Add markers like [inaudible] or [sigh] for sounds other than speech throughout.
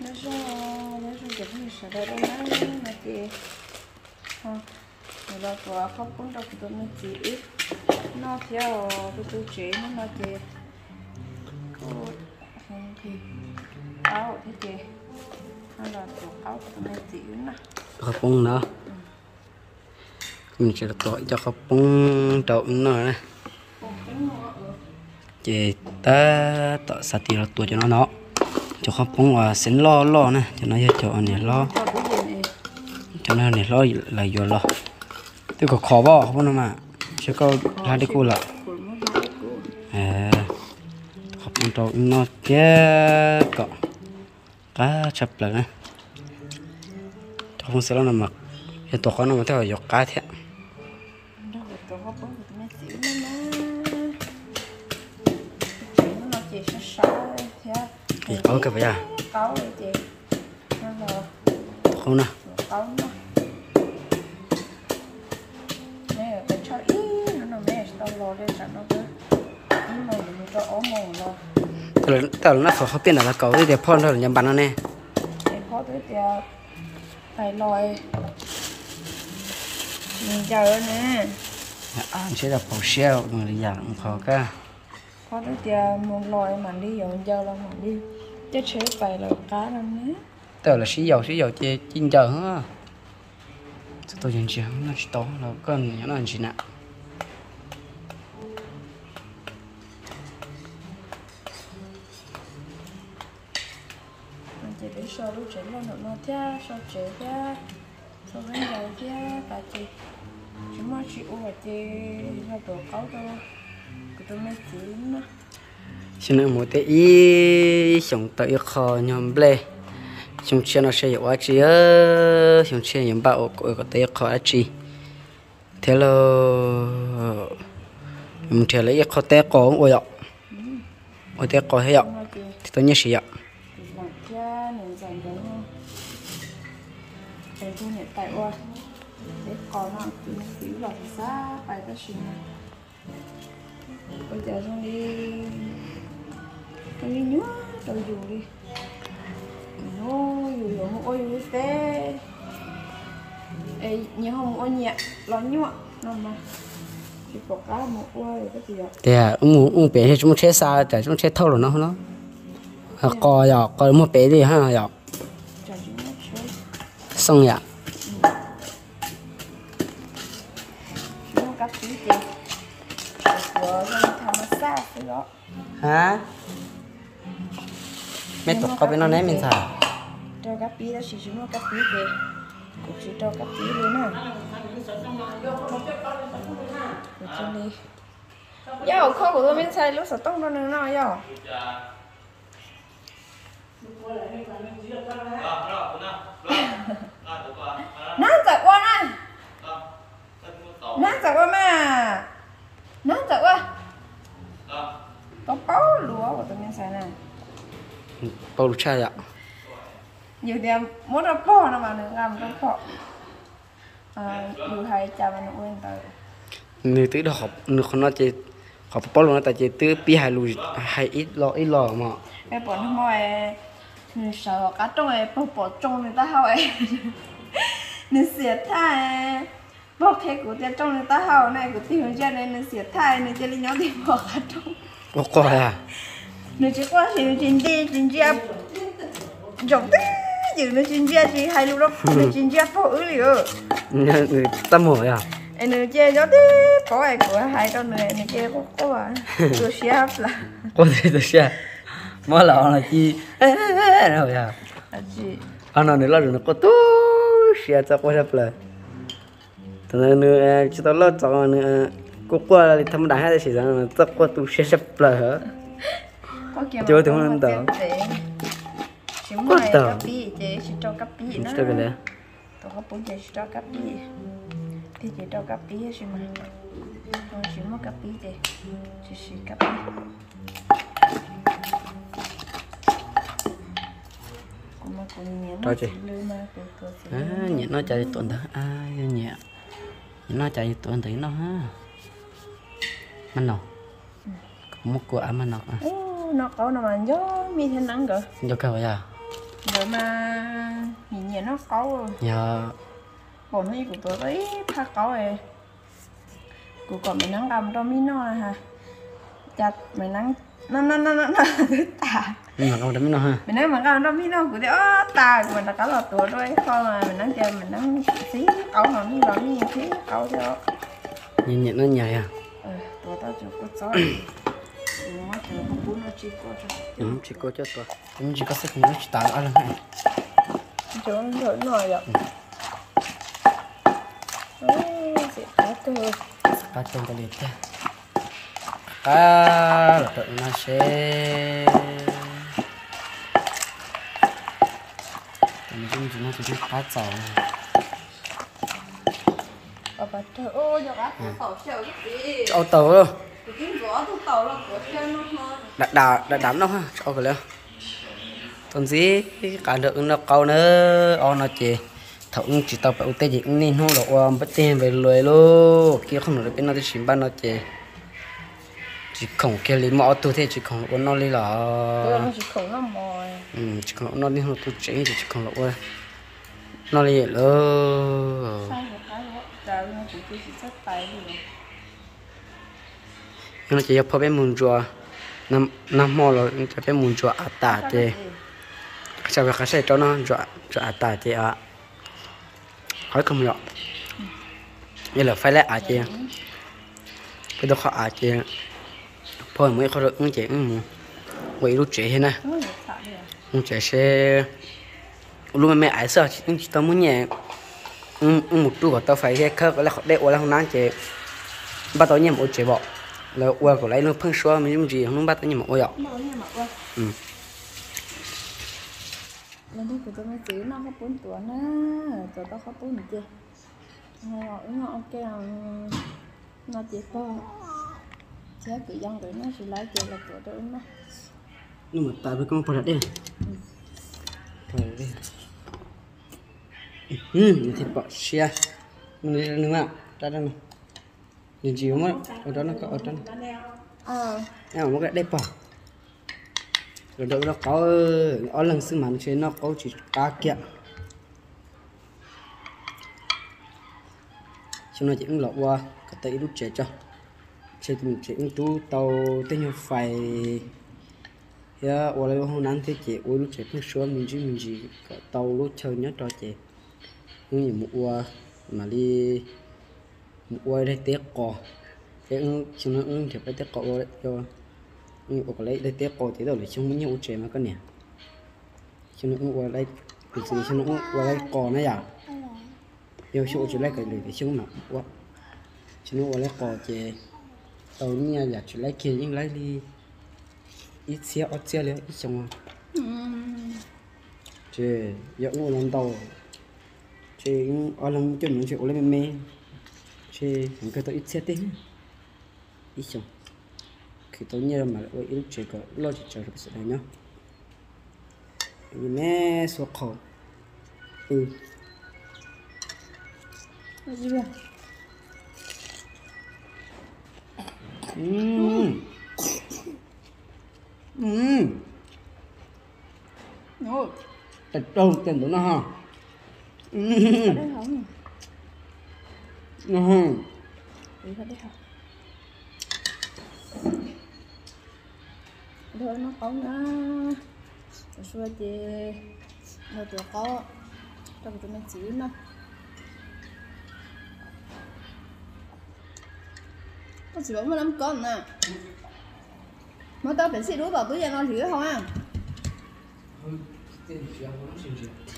nó cho nó cho được như sợ đó nó mà chị không người ta tòa không cũng đâu tụi nó chỉ nó theo tôi tôi chí nó mà chị không thì áo thế chị nó là tụi áo tụi nó chỉ nè. Không cũng nữa. Mình sẽ tội cho không cũng trộn nữa. Nè chị ta tạo sạch thì là tuổi cho nó nó งเตาหน่อยนะ cô cũng nó ở เจตาต่อสติเราตัวจะเนาะเนาะจะข้าวปุ้งว่าเส้นล่อล่อนะจะน้อยจะอันนี้ล่อ cho cái gì này จะน้อยเนี่ยล่อไหลอยู่ล่อตัวก็ขอบอกเขาพูดมาเชื่อก็ทานได้กูละ của nó ra cô เออ có cái bây giờ à? chị. Không nào. Không nào nè ý. Nó nó mẹ tao lo lên sẵn nó cứ ý mồm nó cho ốm mồm lo. Tao tao nó phải học tiền là cậu thì đẹp hơn thôi nhầm bắn nó nè. Đẹp hơn thì phải lòi nhìn chờ nè. Dạ, anh sẽ đọc bầu xeo người dạng khó ca có đứa tiền một lòi mà đi dọn giờ là mà đi chứ sẽ phải là cá lắm đấy tớ là xí dầu xí dầu chê chín chờ hả? Tôi nhìn chị nó chỉ to là cần nhớ là chị nè. Chị để sơ lúc chị lên được nó cha sơ chị cha sơ lên dầu cha tại chị. Chúng ta chị u và chị ra đồ cấu cho tụi tôi mới chị nữa xin nói một tệ ý xong tới khó nhom ble chúng ta nói sẽ yếu chi ơ chúng ta nhom bảo có có tệ khó chi thế là mình trở lại khó tệ khó ôi ạ ôi tệ khó hay ạ thì tôi nhớ gì ạ tại ua để có nó tí xíu là xa phải ta xin bây giờ chúng con Ay nyo, tayo yuri. Ano, yuri ho o yuri thế, ê nyo không mo nhẹ, lo nyo ạ, nó mà. Chỉ có cá một quay cái gì ạ. Thì à, ông ông bé thì chúng chế xa, tại chúng chế thâu rồi nó không nó. À, hả cò dọ, cò một bé đi ha dọ. Xong nhỉ. Hả? mấy tục có bên nó ném mình xài cho cá pí đó chỉ chúng nó cá pí kì cũng chỉ cho cá pí luôn à cho đi yo không của tôi mình xài lúc sao tông nó nữa nó yo nát giật quá nè nát giật quá mà. Nát giật quá có bao lúa của tôi mình xài này bầu trai ạ. Nhiều điểm muốn ra bỏ ờ, nó mà nữa làm ra bỏ dù hay chả mà nó quên tới nếu tới đó học nếu không nói chơi học bỏ luôn tại chơi tới pi hai lùi hai ít lo ít lo mà. Cái bọn nó mày sợ cả trong này bỏ bỏ trong người ta hao ấy nên xiết thai bỏ cái của tiền trong ta hao này của tiền cho nên nên xiết thai nên chơi đi thì bỏ cả trong. Bỏ coi à? nó chỉ quá thì chín đi chín chia giống tí chứ nó chín chia thì hai lúc đó. Nó chín chia phổ ứ liệu người tâm hồn à? Em nó chơi gió tí có ai của hai con người nó chơi có có à [laughs] tôi xếp là con gì tôi xếp mà là là chi rồi à? à chị. Anh nói là nó có tu xếp cho có xếp là thế nên nữa à, chỉ tao lo cho nữa à, cố qua thì thăm đại hay thì chỉ rằng là tao qua tu xếp là hả? [laughs] chưa tưởng anh tưởng quá tưởng tôi cái đấy tôi có bốn giờ cho cà phê thì chỉ cho cà phê chứ mà. Còn chỉ một cà phê thì chỉ chỉ cà phê rồi chị. à, nhẹ nó chạy tuần đó à nhẹ. Nó chạy tuần thì nó ha. Mình nó một quả mình nó à nó có nó mà gió mi thế nắng cơ. Gió cao vậy à? Rồi mà nhìn nhìn nó có. Rồi dạ bọn nó của tôi thấy tha có rồi của còn mày nắng cầm cho mi nó à hả? Chặt mày nắng nó nó nó nó nó tà. Mình mặc áo đấm nó ha. Mình nói cầm áo đấm nó của đó tà của mình là cá lọt tuổi rồi không mà mình nắng chơi mình nắng xí áo mà mi vào mi xí áo cho. Nhìn nhìn nó nhảy à? Ừ, tuổi tao chụp cái chó [coughs] chỉ có cho ừ cho tôi. Cũng chỉ có sức nó chỉ tao ăn này chỗ nó nổi rồi Ôi, sẽ có cơ cá trong cái liệt thế. Cá là tụi nó sẽ mình cũng chỉ nó chỉ cá chảo Ờ, bà trời ơi, giờ bác tàu xèo cái gì? ô tàu luôn Của nó đã đã đã đắm đâu ha cho cái liền còn gì cả được nó câu nữa ông nó chỉ thầu chỉ tao phải ute gì nên hô lộ bắt tiền về lười luôn kia không được bên nó thì chỉ ban nó chỉ chỉ không kia lý mọ tôi thế chỉ không lộ nó Tôi là nó chỉ khổng lắm mồi. ừ chỉ không nó lý tôi chỉ chỉ không lộ nó trời nó cũng chỉ rất tay đi rồi nó chỉ có bên muốn chùa năm năm mò rồi chỉ bên muốn chùa à tả Sao thì nó gì? sao phải khai cho nó chùa chùa à tả thế à hỏi không rõ như là phải lấy à chị cái đó khó à chị thôi mới khó được ứng chị ứng quay lúc chị thế này Nó ứng chị sẽ lúc mà mẹ ái sợ chị ứng tao muốn nhẹ ứng một chút của tao phải cái khớp là để ô là không nán chị bắt tao nhẹ một chị bỏ là qua của lấy nó phân số mình dùng gì không bắt đầu nhẹ một ôi ạ mà ừ. Lần đi của tôi mới chỉ nó có bốn tuổi nữa. Rồi tao có bốn chứ. Nó nó ok là nó chỉ có chế cứ dân rồi nó chỉ lấy chơi là của tôi nó. nhưng mà tại vì con phải đi phải đi. Ừ thì bỏ xe. Mình đi nữa mà ra đây mà nhìn không á ở đó nó có ở đó Ờ. em một cái đẹp bỏ rồi đâu nó có ở lần xưa mà chơi nó có chỉ cá kia cho nó chỉ lọ qua cái tay đút trẻ cho chơi thì mình chỉ tú tàu tên nhau phải ya ở đây hôm nay thì chị ôi lúc trẻ lúc xưa mình chỉ mình chỉ tàu lúc chơi nhớ cho chị. Nhưng như một qua mà đi quay đây tiếc cò cái ứng chúng nó ứng thì phải tiếc cò đấy cho nhưng ở lấy đây tiếc cò thì đâu để chúng mình nhiều trẻ mà cái nè chúng nó ứng quay đây thì chúng nó ứng quay đây cò nó giả yêu số chỉ lấy cái này thì chúng mà quá chúng nó quay lấy cò chị tàu nha giả chúng lấy kia nhưng lấy đi ít xe ít xe liền ít chồng chị giờ ngồi làm tàu chị ở làm chuyện mình chị ở lên chị mình cái tàu ít xe thế ít xong khi tôi nhớ mà lại ít chị có lo chị chờ được sự này nhá mẹ số khẩu ừ gì vậy? 음. 음. Nó ha. ở Ừ. không? Nó ha. Đi ra đây không? Thôi nó có nữa. Rồi xưa thì nó chỉ có trong tụi mình chỉ nó. Có chỉ có một năm con nè. Mà tao phải xịt đũa vào túi ra nó rửa không à?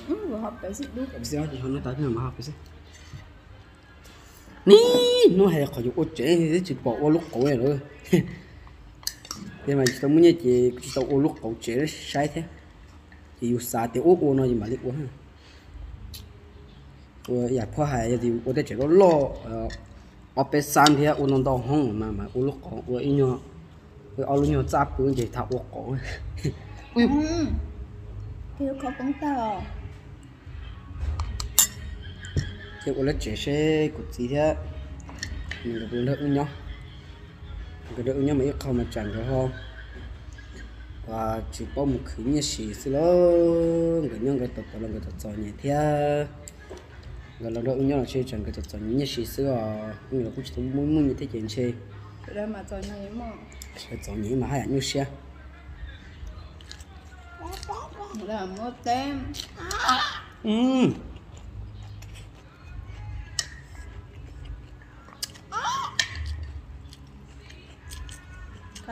Ừ, vừa học phải xịt đũa. Bây giờ thì nó tới mà học cái gì. Ni, nó hay khỏi dụng ô chế thì chỉ bỏ ô lúc cổ này thôi. [laughs] Thế mà tao muốn nhớ chỉ tao ô lúc cổ chế sai thế. Thì yêu xa thì ô ô nó gì mà đi quá ha. Ô ya dạ, phá hại thì ô để chế nó lo ở bên san thì ô nó đau hông mà mà ô lúc cổ ô ý nhau. Ô ô lúc nhau chắp cũng chỉ thao ô cổ. Ừ. Kêu khó con tao thì có lẽ chế sẽ của gì thế. Mình được đỡ nhau. Cái đỡ nhau mấy không mà chẳng cho không và chỉ có một khứ như xì xí lo người nhung cái tập là người tập trò nhẹ thia người lao động nhau là chơi chẳng cái tập trò như xì xí à. Nhưng là cũng chỉ muốn muốn như thế chuyện chơi rồi mà cho nhẹ mà. Chơi trò nhẹ mà hay là như xe. Là mua tem ừ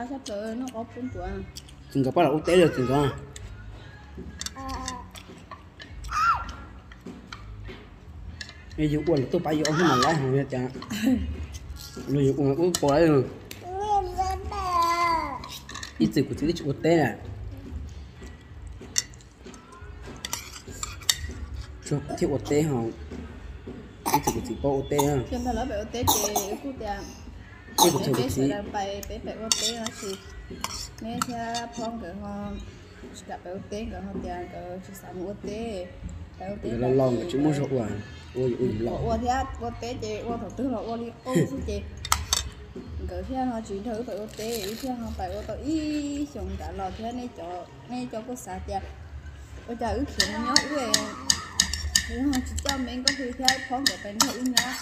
sắp tới nó có phun tuổi chừng gặp là quốc tế được chừng có bây giờ quên tôi phải vô ông mà lái hàng nha cha bây giờ quên cũng bỏ lại rồi. Ít từ của chị quốc tế nè cho thiếu quốc tế hả? Ít từ của chị bỏ quốc tế ha trên đó là bé tế chế cụ tiệm cái của bé chị bé của sẽ chị là bé bé bé tế nó chỉ mẹ theo phong cái họ cả bé tế cái họ tiệm cái chỉ sản mua lo lo chúng rượu à? Ôi ôi lo. ô theo ô tế chế ô đầu tư là ô đi. Ô số chế cái theo họ chỉ thử phải tế ý theo họ phải ô tô ý. Xong cả lò theo này cho này cho có xã tiệm ô chả ước chuyện nhớ ước thì họ chỉ cho mình có khi theo phong cái bên thử nhá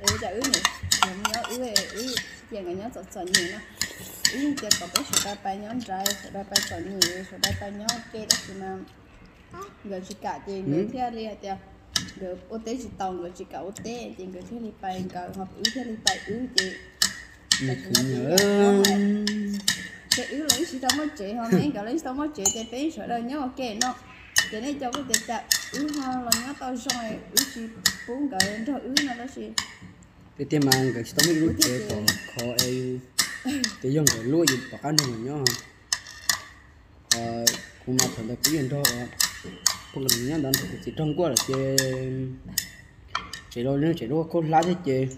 để chả ước này mình nhớ này, ước giờ cái nhớ chọn chọn nhiều nó ý giờ có cái sửa đại bài nhóm trái sửa đại bài chọn nhiều sửa đại bài nhóm kia đó thì mà người chỉ cả thì người theo đi thì người ô tế chỉ tàu người chỉ cả ô tế thì người theo đi bài người học ước theo đi bài ước thì mình cũng nhớ cái ước lấy chỉ tao mới chế họ mấy cái lấy tao mới chế thì bé sửa đâu nhớ ok nó cho nên cho cái để chặt ước ha là nhớ tao rồi ước chỉ bốn cái thôi ước nó đó chỉ cái tiền mà cái tao mới lúc chơi có khó ai cái dùng cái lúa gì bảo ăn được nhá ờ cũng mà thằng ta cũng yên đó. Không cần nhá đàn thì chỉ trong qua là chơi chơi đâu nữa chơi đâu có lá thế chơi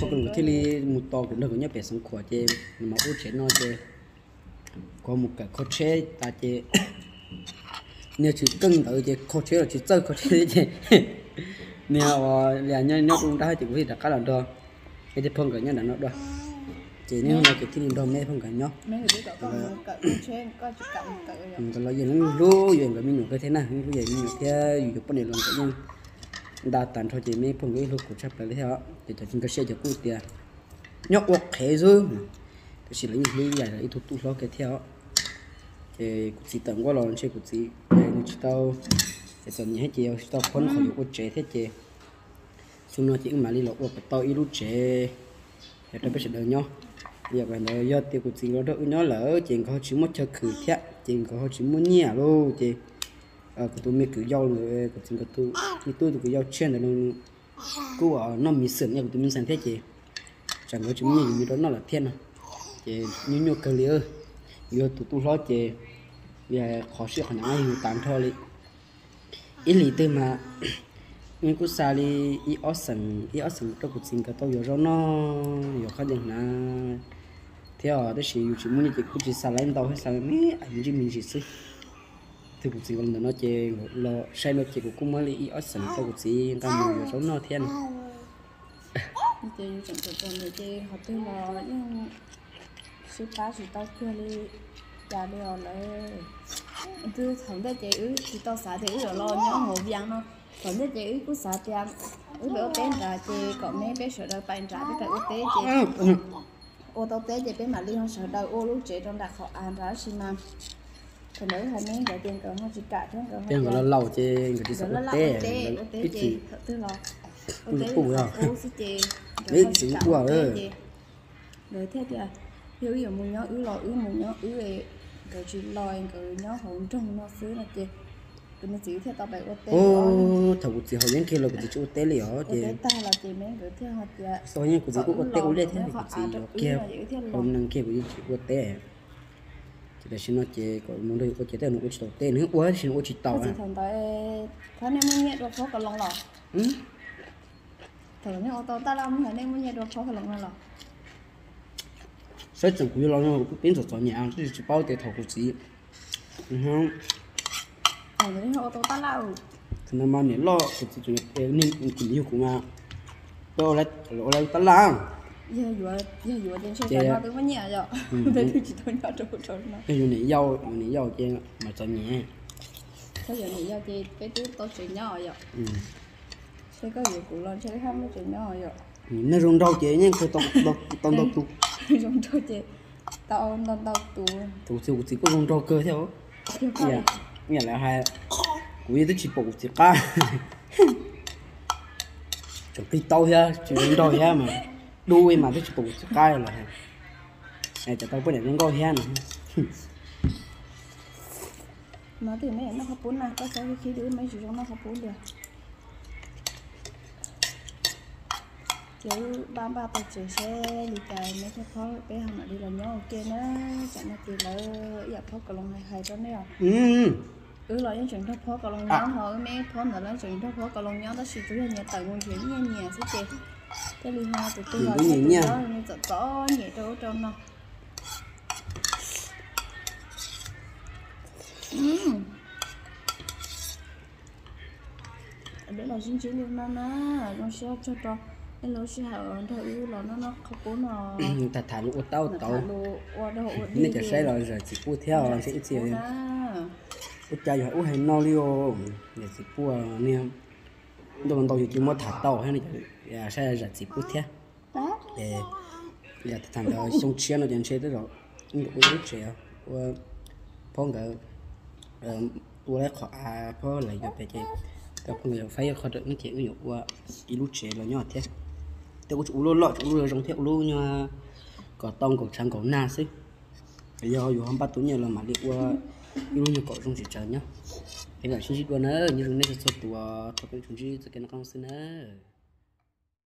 không cần cái li một to cũng được nhá bé sống khỏe chơi mà út chơi nó chơi có một cái khó chế ta chơi nếu chỉ cân tới chơi khó chế là chỉ chơi khó chế chơi [laughs] nếu là nhau nhau cũng đã chỉ có thể đặt các lần đó cái thì phong cái nhau là nó đó chỉ nếu là cái thiên đồ mẹ phong cái nhau chỉ cả còn lo gì nó lú gì cái mình cái thế nào cái gì mình cái gì cái đề làm cái nhân đa tàn thôi chỉ mấy phong cái lúc của chấp là theo thì cho chúng cái xe cho cụ tiền nhóc hoặc thế rồi cái gì lấy lấy dài là ít thu tu lo cái theo thì cũng chỉ tận qua lo chơi cũng chỉ mình chỉ tao thì tận nhé chiều tao phun khỏi có chế thế chế chúng nó chỉ mà đi lọc cái tao ít lúc chế thì tao biết sẽ đỡ nhau giờ cái nó do tiêu của chính nó đỡ nhau lỡ chuyện có chỉ mất cho khử thiệt chuyện có chỉ muốn nhẹ luôn chị. Ờ của tôi mới cứ giao người của chuyện của tôi thì tôi thì cứ giao trên là nó cứ ở nó mì sườn nha, của tôi mình sản thế chị. Chẳng có chúng nhìn như đó nó là thiên à. Chị, như như cái liơ giờ tụi tôi lo chị vì khó sự khả năng ai hiểu tạm thôi đi ít lý tư mà nhưng cũng xa đi ít ở sân ít ở sân trong cuộc sinh cái tao giờ nó giờ khác được na theo đó là chỉ muốn chỉ cũng chỉ xa lên tao hay xa mấy anh chỉ mình chỉ xí thì cuộc sinh còn nó chơi lo sai nó chỉ cũng mới đi ít ở sân trong cuộc sinh cái mình giờ nó thiên chơi chẳng phải còn chơi học tư là nhưng sư phá thì tao chưa đi ra đi rồi lại tư thằng đó chơi ứ thì tao xả thì rồi lo nhớ hồ giang nó còn đó chơi ứ cũng xả tiền ứ bé ra chơi còn mấy bé sợ đâu bàn ra biết là tế chơi ô tao tế chơi bé mà liên không sợ đâu. Ô lúc chơi trong đặc họ ăn ra xí mà còn đấy hai mấy cái tiền còn không chỉ cả thế còn tiền là lâu chứ người rồi sợ cái chơi gì. tư lo. Ô à? ô sẽ chơi Đấy, chỉ à ơi. rồi thế thì hiểu hiểu một nhóm ứ lo ứ một nhóm ứ về cái chỉ lòi cái nhóm hỗn trong nó xứ là chơi cái nó chỉ theo tao bài ô tế ô thầu của chị họ những kia là của chị chú tê li ở ô chị? Tế ta là chị mấy cái theo họ chị sau những của chị cũng có tê lên thế của chị họ kia. theo hôm nay kia của chị có tê chị ta xin nói chị có muốn đây có chị tê nó có chị tê nữa. Quá xin có chị tàu chỉ à? thằng tới thằng này muốn nhẹ được khó cả lòng lò ừ thằng này ô tô ta làm thằng này muốn nhẹ được khó cả lòng lò sẽ chẳng cũng lo nhau cũng biến cho nhà thì chỉ bao tiền thầu của chị ừ không thằng này ô tao ta lao thì nó mà nè lo thì chỉ chủ nhật nên cũng yêu của mà tôi lại tôi lại ta lao giờ vừa giờ vừa đến chơi Dạ. cái nó tôi mới nhẹ rồi Ừ. tôi chỉ thôi nhà trâu trâu nó cái dù này giàu này giàu trên mà cho nhẹ bây giờ này giàu thì cái thứ tao chỉ nhỏ rồi sẽ có gì cũng lo chơi không nó chỉ nhỏ rồi nó rung rau chế nhé cái tông tông tông tông trong trâu chơi tao tao tao tụ tu thì chỉ có rong rau cơ theo. Có dạ nghe là hai tôi chỉ bộ chỉ cá cho cái tàu ya chỉ rong rau ya mà. Đuôi mà tôi chỉ bộ chỉ cá rồi là này cho tao bữa nay rong rau ya nữa mà thì mấy nó không bốn nè có sao khi đứa mấy chú trong nó không bốn được kiểu ba ba tay chơi xe đi cài mấy cái khó bé hàng đi là nhau kia nó chẳng là tiền là giờ khó cả lòng hay hay đó nè ừ. Ừ là những chuyện đó khó cả lòng nhau họ mấy khó nữa là chuyện đó khó cả lòng nhau đó chỉ chủ là nhà tàu nguồn chuyện nhà nhà sẽ chơi cái liên hoa tụi tôi Ừ, là cái gì tụi nha? đó như tụi có nhẹ đâu trong nó Ừm. đấy là chính chính luôn nó nó nó sẽ cho cho cái lối hở thôi ừ là nó nó không có nó ta thả lũ qua đâu nên chỉ sẽ rồi rồi chỉ phụ theo sẽ ít à út cha rồi hay no liu để chỉ phụ nè. Đồ mình tàu chỉ mua thả tàu hay là sẽ là chỉ phụ theo. Để ya thằng đó xong chia nó đến chơi tới rồi. Nhưng mà út chơi à út phong cái út lại khó à phong lại cho bé chơi cái phong người phải khó được những chuyện như út ít lúc chơi là nhỏ thế tôi có chủ lô lọ chủ lô giống theo lô nha à, có tông có trắng có na xí bây giờ dù không bắt tú nhiều là mà liệu à, qua yêu như cậu trong chỉ chờ nhá. Cái là xin chị đua nữa như lúc này sẽ sụt tù cho cái chúng chị sẽ cái nó không xin nữa